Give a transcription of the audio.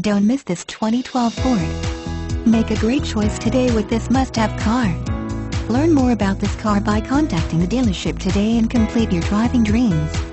Don't miss this 2012 Ford. Make a great choice today with this must-have car. Learn more about this car by contacting the dealership today and complete your driving dreams.